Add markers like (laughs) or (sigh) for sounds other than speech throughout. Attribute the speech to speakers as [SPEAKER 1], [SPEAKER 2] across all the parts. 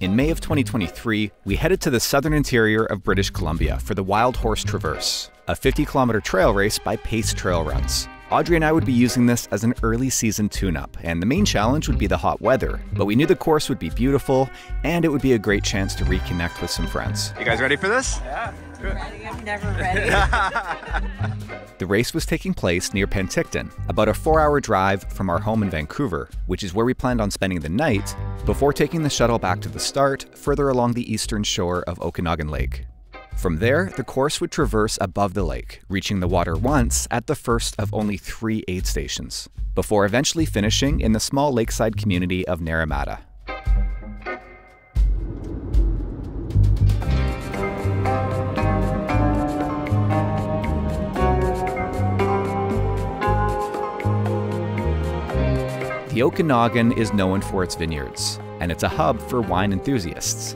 [SPEAKER 1] In May of 2023, we headed to the southern interior of British Columbia for the Wildhorse Traverse, a 50 kilometer trail race by Pace Trail Runs. Audrée and I would be using this as an early season tune up, and the main challenge would be the hot weather. But we knew the course would be beautiful, and it would be a great chance to reconnect with some friends.
[SPEAKER 2] You guys ready for this?
[SPEAKER 3] Yeah. I'm never ready. (laughs)
[SPEAKER 1] the race was taking place near Penticton, about a four hour drive from our home in Vancouver, which is where we planned on spending the night, before taking the shuttle back to the start, further along the eastern shore of Okanagan Lake. From there, the course would traverse above the lake, reaching the water once at the first of only three aid stations, before eventually finishing in the small lakeside community of Naramata. The Okanagan is known for its vineyards, and it's a hub for wine enthusiasts.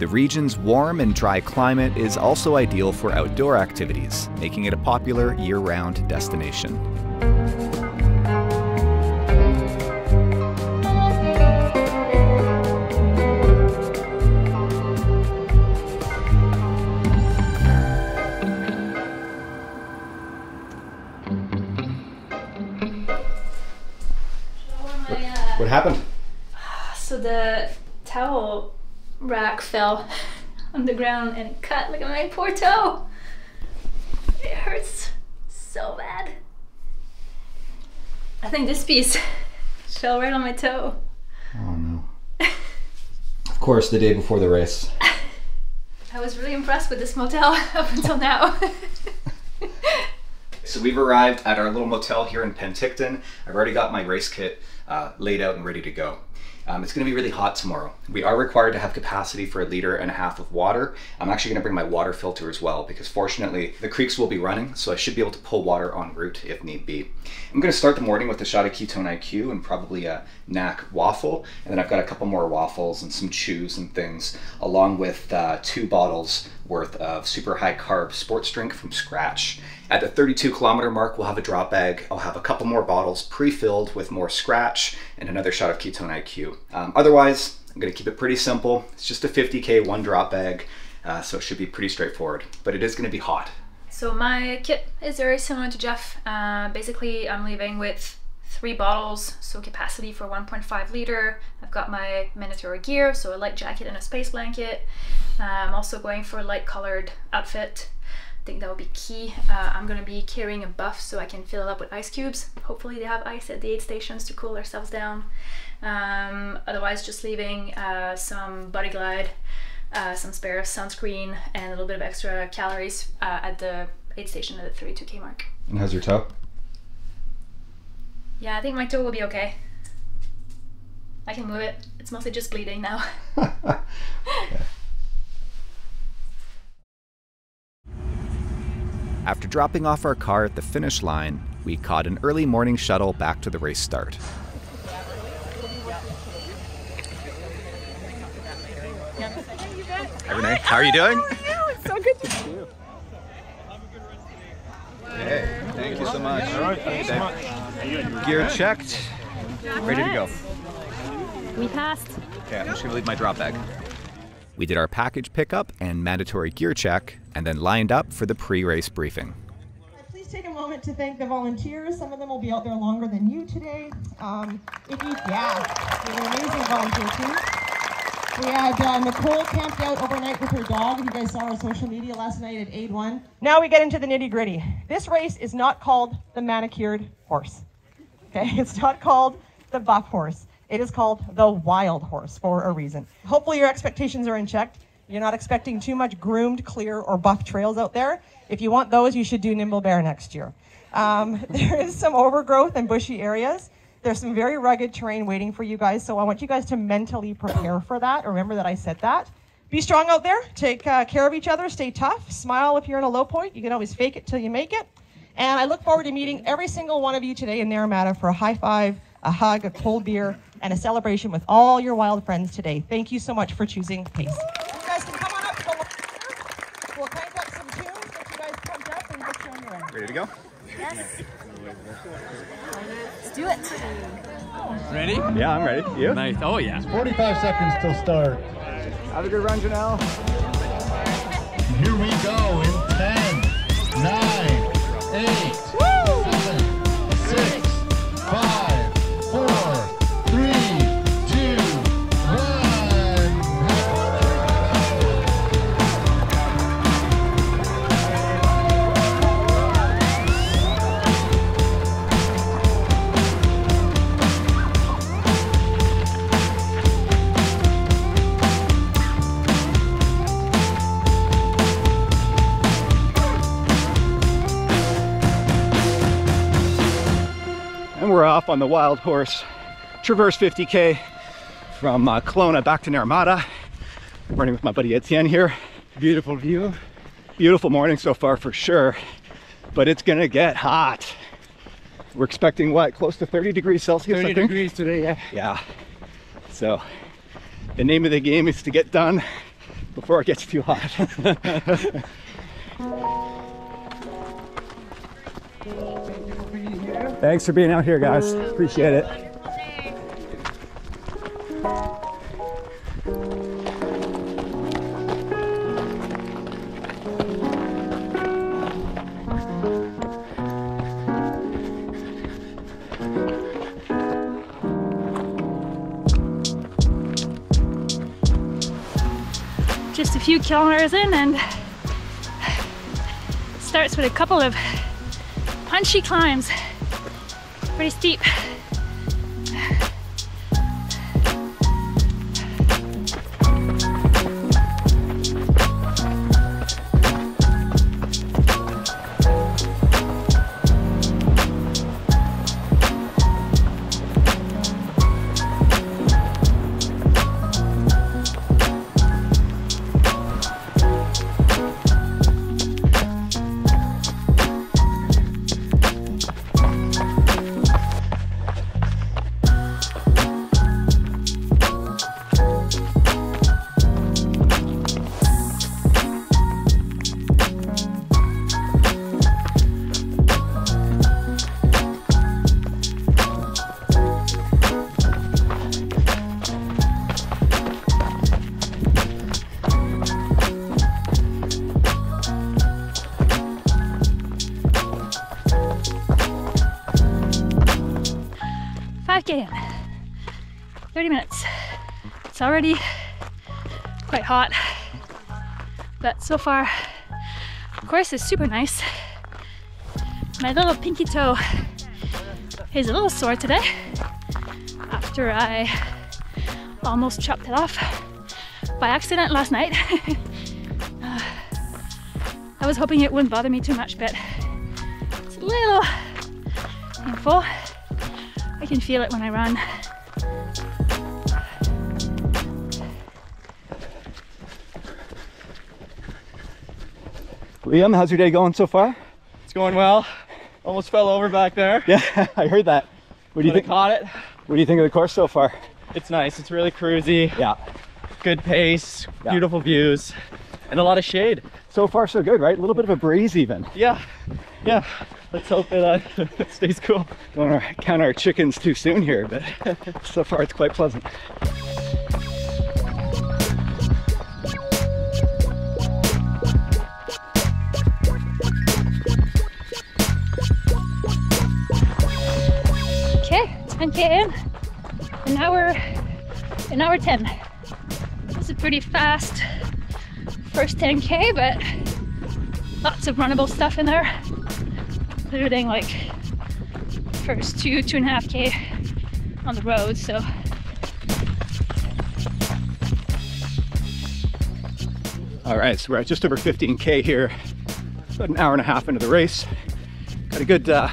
[SPEAKER 1] The region's warm and dry climate is also ideal for outdoor activities, making it a popular year round destination.
[SPEAKER 2] Oh, what happened? (sighs)
[SPEAKER 4] So the towel rack fell (laughs) on the ground and cut. Look at my poor toe. It hurts so bad. I think this piece (laughs) fell right on my toe.
[SPEAKER 2] Oh no. (laughs) of course, the day before the race.
[SPEAKER 4] I was really impressed with this motel up until now.
[SPEAKER 1] so we've arrived at our little motel here in Penticton. I've already got my race kit uh, laid out and ready to go. Um, it's going to be really hot tomorrow. We are required to have capacity for a liter and a half of water. I'm actually going to bring my water filter as well because fortunately the creeks will be running so I should be able to pull water en route if need be. I'm going to start the morning with a shot of Ketone IQ and probably a Näak waffle and then I've got a couple more waffles and some chews and things along with uh, two bottles worth of super high carb sports drink from Skratch. At the 32 kilometer mark, we'll have a drop bag. I'll have a couple more bottles pre-filled with more Skratch and another shot of Ketone IQ. Um, otherwise, I'm gonna keep it pretty simple. It's just a 50K one drop bag, uh, so it should be pretty straightforward, but it is gonna be hot.
[SPEAKER 4] So my kit is very similar to Jeff. Uh, basically, I'm leaving with three bottles, so capacity for 1.5 liter. I've got my mandatory gear, so a light jacket and a space blanket. I'm also going for a light colored outfit. I think that will be key. Uh, I'm gonna be carrying a buff so I can fill it up with ice cubes. Hopefully they have ice at the aid stations to cool ourselves down. Um, otherwise just leaving uh, some Body Glide, uh, some spare sunscreen, and a little bit of extra calories uh, at the aid station at the 32k mark.
[SPEAKER 2] And how's your toe?
[SPEAKER 4] Yeah, I think my toe will be okay. I can move it. It's mostly just bleeding now. (laughs)
[SPEAKER 1] After dropping off our car at the finish line, we caught an early morning shuttle back to the race start.
[SPEAKER 2] Hi Renee, how are you doing?
[SPEAKER 3] How are you? It's so good to see you.
[SPEAKER 2] Hey, thank you so much.
[SPEAKER 5] All right, thank you so much.
[SPEAKER 2] Gear checked, ready to go.
[SPEAKER 3] We passed.
[SPEAKER 2] Okay, I'm just gonna leave my drop bag.
[SPEAKER 1] We did our package pickup and mandatory gear check, and then lined up for the pre race briefing.
[SPEAKER 6] Please take a moment to thank the volunteers. Some of them will be out there longer than you today. Um, if you, yeah, you're an amazing volunteer team. We had uh, Nicole camped out overnight with her dog. You guys saw our social media last night at Aid One. Now we get into the nitty gritty. This race is not called the manicured horse. Okay, (laughs) it's not called the buff horse. It is called the wild horse for a reason. Hopefully your expectations are in check. You're not expecting too much groomed, clear, or buff trails out there. If you want those, you should do Nimble Bear next year. Um, (laughs) there is some overgrowth and bushy areas. There's some very rugged terrain waiting for you guys, so I want you guys to mentally prepare for that. Remember that I said that. Be strong out there. Take uh, care of each other. Stay tough. Smile if you're in a low point. You can always fake it till you make it. And I look forward to meeting every single one of you today in Naramata for a high five, a hug, a cold beer, and a celebration with all your wild friends today. Thank you so much for choosing Pace. You guys can come on up to the. We'll crank up some tunes, get you guys pumped up, and get you on your way.
[SPEAKER 2] Ready to go?
[SPEAKER 3] Yes. Let's do it.
[SPEAKER 5] Ready?
[SPEAKER 1] Yeah, I'm ready. You?
[SPEAKER 5] Nice. Oh yeah.
[SPEAKER 7] 45 seconds till start.
[SPEAKER 1] Have a good run, Janelle.
[SPEAKER 7] Here we go in 10, 9, 8,
[SPEAKER 1] on the Wildhorse Traverse 50K from uh, Kelowna back to Naramata. Running with my buddy Etienne here.
[SPEAKER 5] Beautiful view.
[SPEAKER 1] Beautiful morning so far for sure, but it's gonna get hot. We're expecting what, close to 30 degrees Celsius,
[SPEAKER 5] 30
[SPEAKER 1] I think?
[SPEAKER 5] degrees today, yeah.
[SPEAKER 1] Yeah. So the name of the game is to get done before it gets too hot. (laughs) Thanks for being out here, guys. Appreciate it.
[SPEAKER 4] Just a few kilometers in and starts with a couple of punchy climbs. Pretty steep. Already quite hot, but so far, the course is super nice. My little pinky toe is a little sore today after I almost chopped it off by accident last night. (laughs) Uh, I was hoping it wouldn't bother me too much, but it's a little painful. I can feel it when I run.
[SPEAKER 1] Liam, how's your day going so far?
[SPEAKER 5] It's going well. Almost fell over back there.
[SPEAKER 1] Yeah, (laughs) I heard that. What do you think?
[SPEAKER 5] caught it.
[SPEAKER 1] What do you think of the course so far?
[SPEAKER 5] It's nice. It's really cruisy.
[SPEAKER 1] Yeah,
[SPEAKER 5] Good pace.
[SPEAKER 1] Yeah.
[SPEAKER 5] Beautiful views. And a lot of shade.
[SPEAKER 1] so far so good, right? A little bit of a breeze even.
[SPEAKER 5] Yeah. Yeah. Let's hope (laughs) it uh, stays cool.
[SPEAKER 1] Don't want to count our chickens too soon here, but (laughs) so far it's quite pleasant.
[SPEAKER 4] Okay, 10k in, an hour, an hour 10. This a pretty fast first 10k, but lots of runnable stuff in there, including like first two, two and a half k on the road. So
[SPEAKER 1] All right, so we're at just over 15k here, about an hour and a half into the race. Got a good, uh,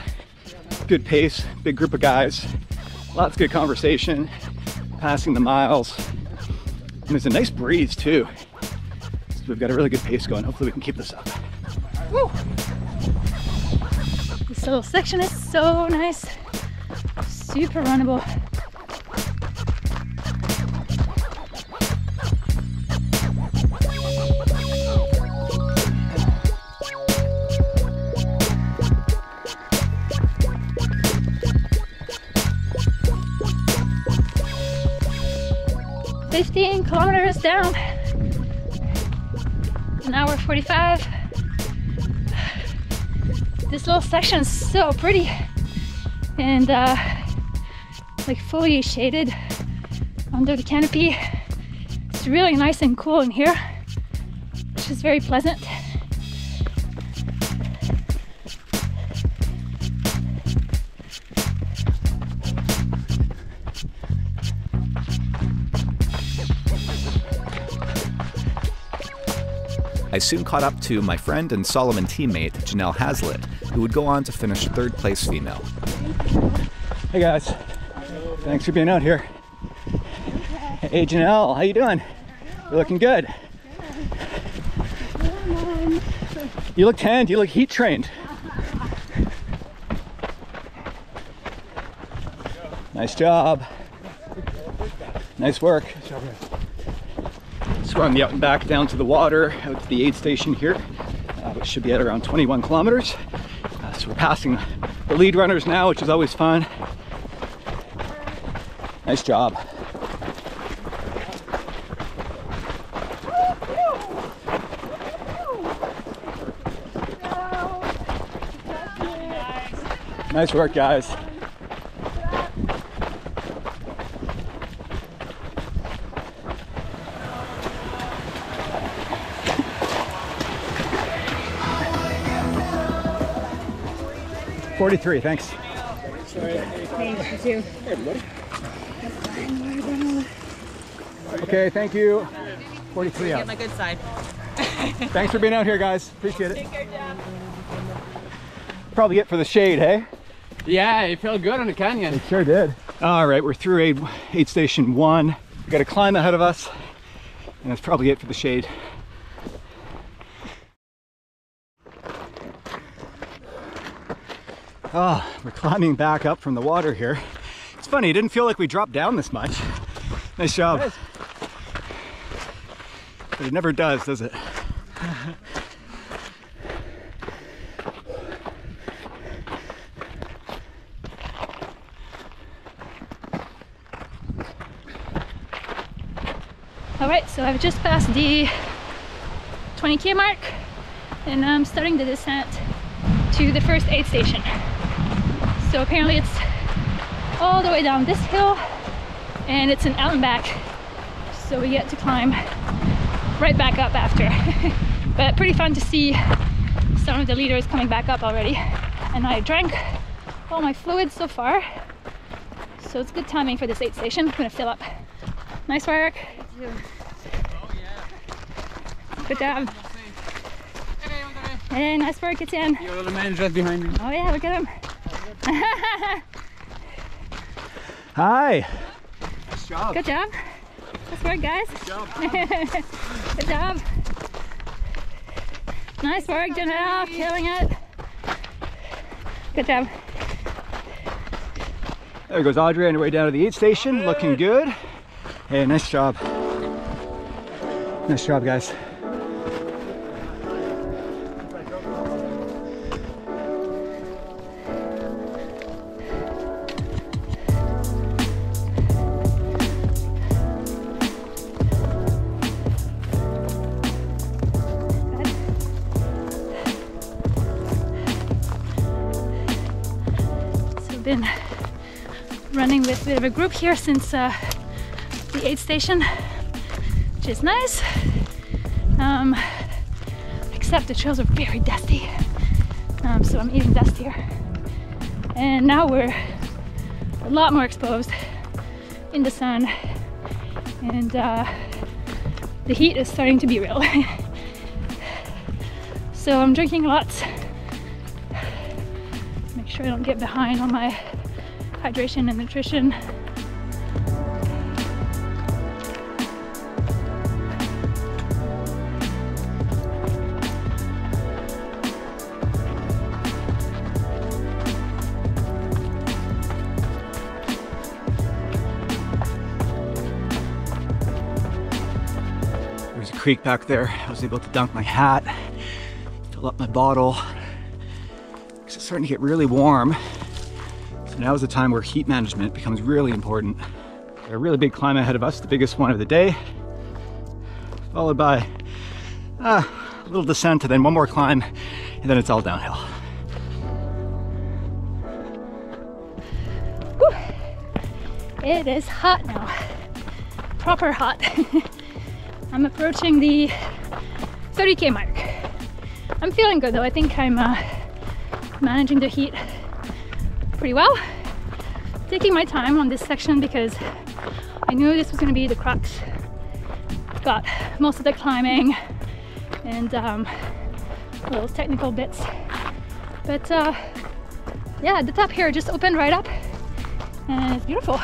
[SPEAKER 1] good pace, big group of guys, lots of good conversation, passing the miles, and there's a nice breeze too. So we've got a really good pace going. Hopefully we can keep this up.
[SPEAKER 4] this little section is so nice, super runnable. 15 kilometers down. An hour 45. This little section is so pretty and uh, like fully shaded under the canopy. It's really nice and cool in here, which is very pleasant.
[SPEAKER 1] I soon caught up to my friend and Salomon teammate, Janelle Hazlitt, who would go on to finish third place female.
[SPEAKER 2] Hey guys, thanks for being out here. Hey Janelle, how you doing? You're looking good. You look tanned. You look heat trained. Nice job. Nice work. On the out and back down to the water, out to the aid station here, uh, which should be at around 21 kilometers. Uh, so we're passing the lead runners now, which is always fun. Nice job. Nice work, guys. Forty-three. Thanks. Okay, thank you. 43 out.
[SPEAKER 3] my good side. (laughs)
[SPEAKER 2] Thanks for being out here, guys. Appreciate it. Probably it for the shade, hey?
[SPEAKER 5] Yeah, it felt good on the canyon.
[SPEAKER 2] It sure did. All right, we're through aid, aid station one. We got a climb ahead of us, and that's probably it for the shade. Oh, we're climbing back up from the water here. It's funny, it didn't feel like we dropped down this much. Nice job. But it never does, does it?
[SPEAKER 4] All right, so I've just passed the 20k mark and I'm starting the descent to the first aid station. So apparently it's all the way down this hill and it's an out and back. So we get to climb right back up after. (laughs) but pretty fun to see some of the leaders coming back up already. And I drank all my fluids so far. So it's good timing for this aid station. I'm gonna fill up. Nice work. Good job. Hey, nice work, Etienne.
[SPEAKER 5] Your little man just behind me.
[SPEAKER 4] Oh yeah, look at him. (laughs)
[SPEAKER 2] Hi. Nice job.
[SPEAKER 4] Good job. Nice work, guys. (laughs) Good job. Nice work, Janelle. Killing it. Good job.
[SPEAKER 2] There goes Audrée on her way down to the aid station, looking good. Hey, nice job. Nice job, guys.
[SPEAKER 4] With a group here since uh, the aid station, which is nice. Um, except the trails are very dusty, um, so I'm eating dust here. And now we're a lot more exposed in the sun, and uh, the heat is starting to be real. (laughs) so I'm drinking lots. Make sure I don't get behind on my hydration and nutrition.
[SPEAKER 2] There's a creek back there. I was able to dunk my hat, fill up my bottle. 'cause It's starting to get really warm. So now is the time where heat management becomes really important. A really big climb ahead of us, the biggest one of the day, followed by uh, a little descent and then one more climb, and then it's all downhill.
[SPEAKER 4] It is hot now. Proper hot. (laughs) I'm approaching the 30k mark. I'm feeling good though. I think I'm uh, managing the heat pretty well. Taking my time on this section because I knew this was going to be the crux. Got most of the climbing and um, those technical bits. But uh, yeah, the top here just opened right up and it's beautiful.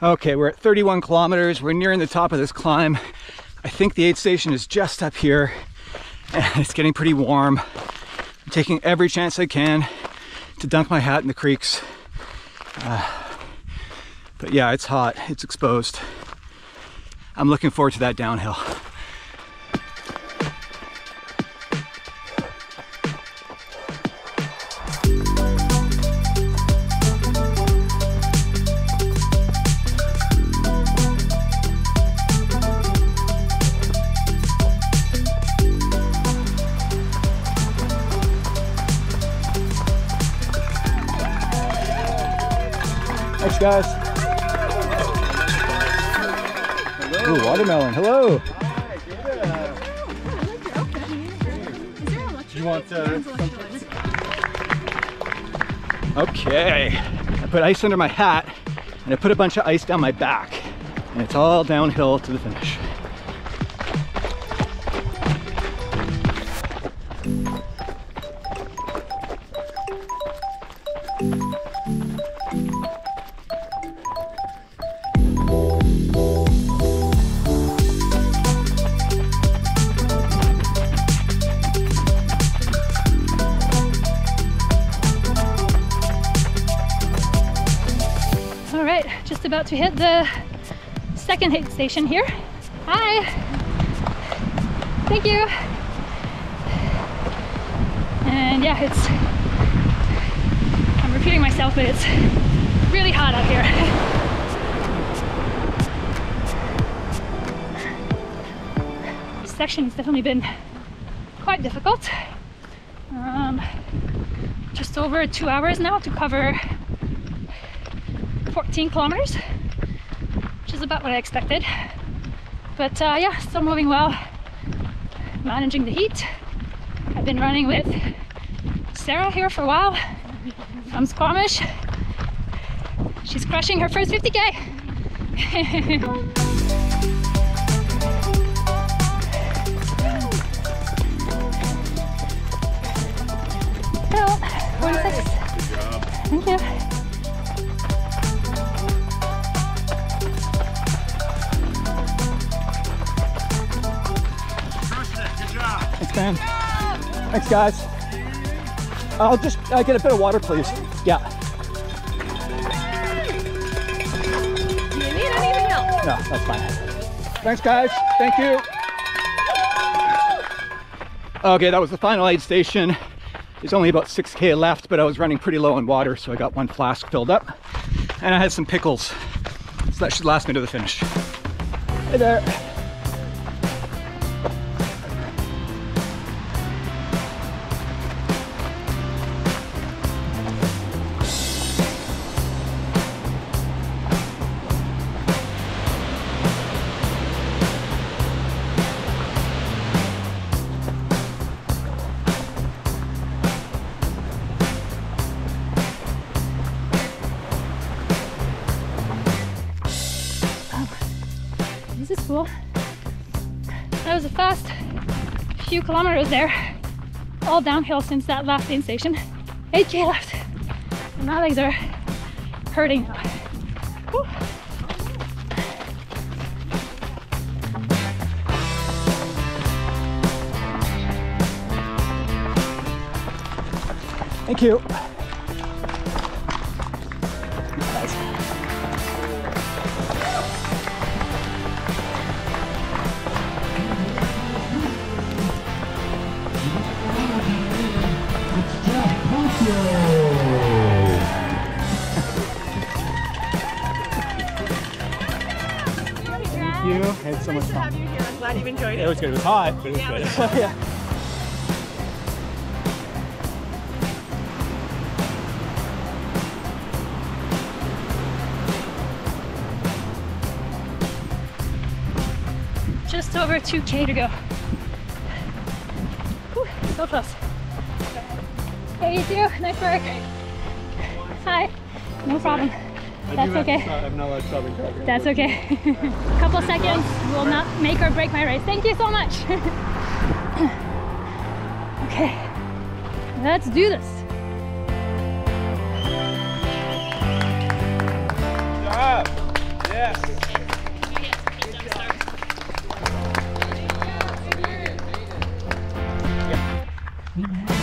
[SPEAKER 2] Okay, we're at 31 kilometers. We're nearing the top of this climb. I think the aid station is just up here and (laughs) it's getting pretty warm. I'm taking every chance I can to dunk my hat in the creeks. Uh, but yeah, it's hot, it's exposed. I'm looking forward to that downhill. Thanks, guys. Ooh, watermelon. Hello.
[SPEAKER 5] You want uh,
[SPEAKER 2] Okay. I put ice under my hat and I put a bunch of ice down my back. And it's all downhill to the finish.
[SPEAKER 4] Just about to hit the second aid station here. Hi. Thank you. And yeah, it's, I'm repeating myself, but it's really hot out here. This section has definitely been quite difficult. Um, just over two hours now to cover 14 kilometers, which is about what I expected. But uh, yeah, still moving well, managing the heat. I've been running with Sarah here for a while from Squamish. She's crushing her first 50k. Hello, 46. Thank you.
[SPEAKER 2] Man. Thanks, guys. I'll just uh, get a bit of water, please. Yeah.
[SPEAKER 3] Do you need anything else?
[SPEAKER 2] No, that's fine. Thanks, guys. Thank you. Okay, that was the final aid station. There's only about 6k left, but I was running pretty low on water, so I got one flask filled up. And I had some pickles, so that should last me to the finish. Hey there.
[SPEAKER 4] There. all downhill since that last aid station. 8k left. And my legs are hurting now.
[SPEAKER 2] Thank you. Was good. It was hot, but it was good. yeah.
[SPEAKER 4] Just over 2k to go. Whew, so close. Hey, you too. Nice work. Hi. No problem. That's okay.
[SPEAKER 2] I'm not allowed to stop and
[SPEAKER 4] That's okay. A (laughs) couple seconds will not make or break my race. Thank you so much. (laughs) okay, let's do this.
[SPEAKER 7] With the dual ambulance,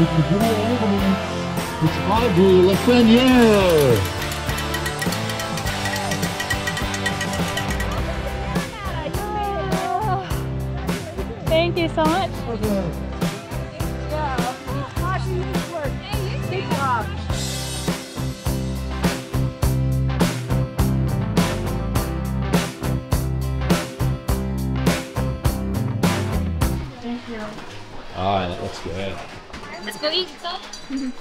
[SPEAKER 7] it's Audrée Lafreniere.
[SPEAKER 4] Thank you so much.
[SPEAKER 5] Oh, that looks good. (laughs)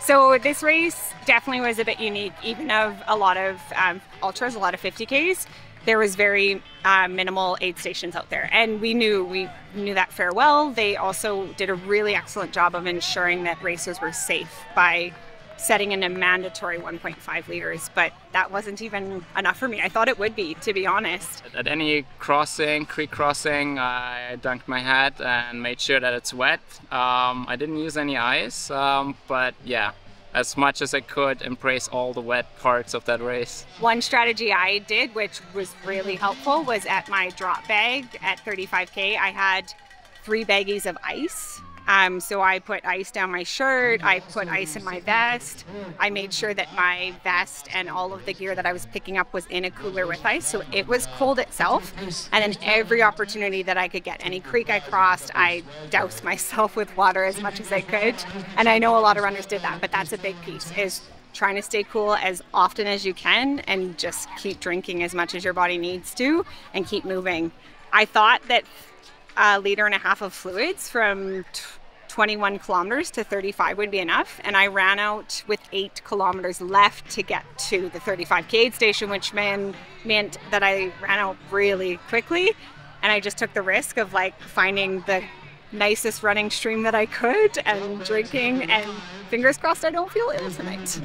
[SPEAKER 3] So this race definitely was a bit unique, even of a lot of um, ultras, a lot of 50ks. There was very uh, minimal aid stations out there, and we knew we knew that fair well. They also did a really excellent job of ensuring that racers were safe by setting in a mandatory 1.5 liters. But that wasn't even enough for me. I thought it would be, to be honest.
[SPEAKER 8] At any crossing, creek crossing, I dunked my hat and made sure that it's wet. Um, I didn't use any ice, um, but yeah, as much as I could embrace all the wet parts of that race.
[SPEAKER 3] One strategy I did, which was really helpful, was at my drop bag at 35k. I had three baggies of ice. Um, so I put ice down my shirt, I put ice in my vest. I made sure that my vest and all of the gear that I was picking up was in a cooler with ice, so it was cold itself. And then every opportunity that I could get, any creek I crossed, I doused (laughs) myself with water as much as I could. And I know a lot of runners did that, but that's a big piece is trying to stay cool as often as you can and just keep drinking as much as your body needs to and keep moving. I thought that a liter and a half of fluids from t- 21 kilometers to 35 would be enough, and I ran out with eight kilometers left to get to the 35k aid station, which man, meant that I ran out really quickly, and I just took the risk of like finding the nicest running stream that I could and drinking, and fingers crossed I don't feel ill tonight.